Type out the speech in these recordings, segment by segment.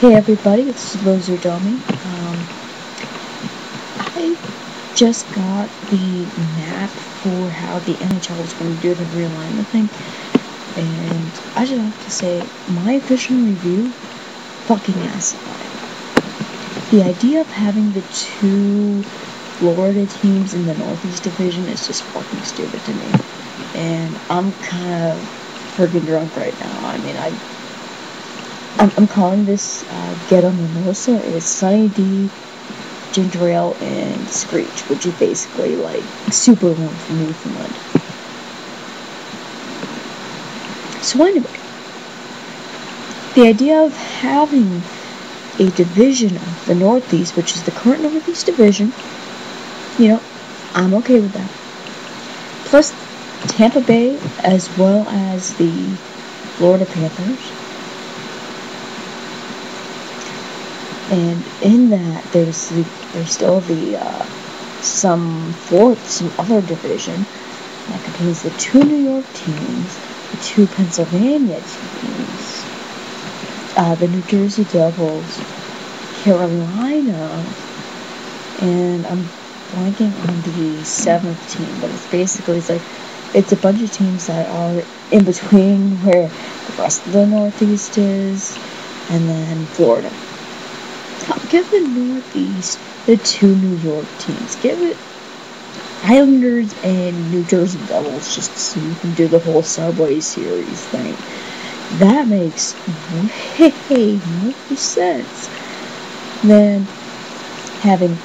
Hey everybody, this is Loser Domi. Um, I just got the map for how the NHL is going to do the realignment thing, and I just have to say, my official review, fucking asinine. The idea of having the two Florida teams in the Northeast Division is just fucking stupid to me, and I'm kind of freaking drunk right now. I mean, I I'm, I'm calling this uh, Ghetto Mimosa. It's Sunny D, Ginger Ale, and Screech, which is basically like super warm from Newfoundland. So anyway, the idea of having a division of the Northeast, which is the current Northeast Division, you know, I'm okay with that. Plus, Tampa Bay as well as the Florida Panthers and in that there's the, there's still the uh, some fourth some other division that contains the two New York teams, the two Pennsylvania teams, uh, the New Jersey Devils, Carolina, and I'm blanking on the seventh team, but it's basically it's like it's a bunch of teams that are in between where the rest of the Northeast is, and then Florida give the Northeast the two New York teams. Give it Islanders and New Jersey Devils just so you can do the whole Subway Series thing. That makes way more sense than having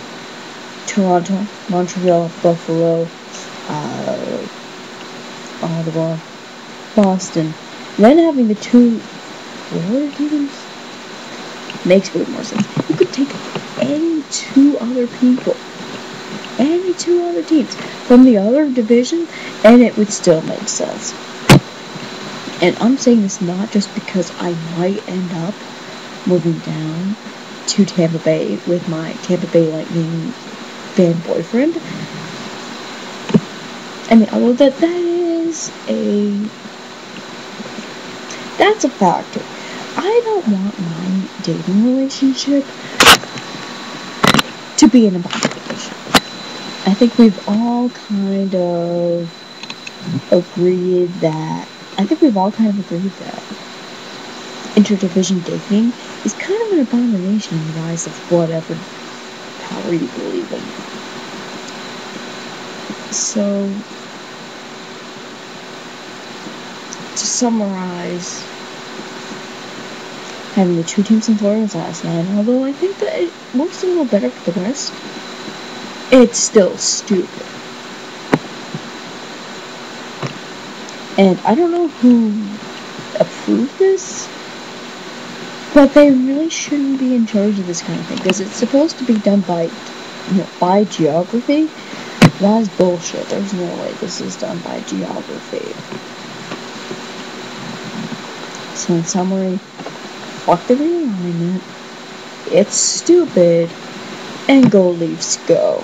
Toronto, Montreal, Buffalo, uh, Ottawa, Boston, then having the two Florida teams makes way more sense. You could take any two other people, any two other teams from the other division, and it would still make sense. And I'm saying this not just because I might end up moving down to Tampa Bay with my Tampa Bay Lightning fan boyfriend. I mean, although that that is a that's a factor. I don't want my dating relationship to be an a bad position. I think we've all kind of agreed that, I think we've all kind of agreed that interdivision dating is kind of an abomination in the eyes of whatever power you believe in. So, to summarize, having the two teams in Florida last night, although I think that it works a little better for the West, it's still stupid. And I don't know who approved this, but they really shouldn't be in charge of this kind of thing because it's supposed to be done by, you know, by geography. That's bullshit. There's no way this is done by geography. So in summary, fuck the realignment. It's stupid. And go Leafs go.